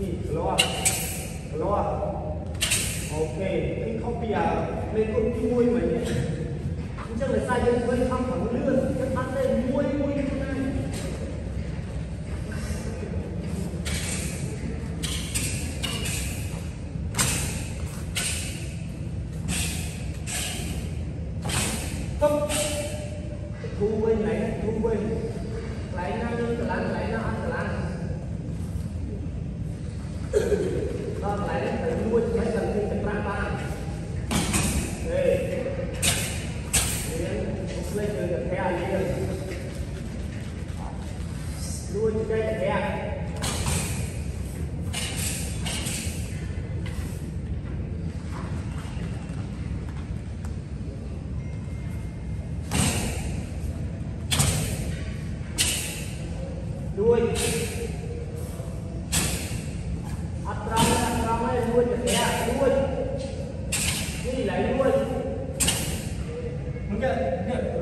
Keluar. Keluar. Okey. Anh không bìa lên con muôi mà nhé. Chắc là sai dân quay thăm thẳng lươn. Chắc bắt lên muôi muôi như thế này. Không. Thu quên lấy, thu quên. Lấy năng, lấy năng. đó lại nó tự nuôi mấy lần đi chụp ra ba đây liền một lên từ cái khe liền nuôi cái khe ด้วย Good, good.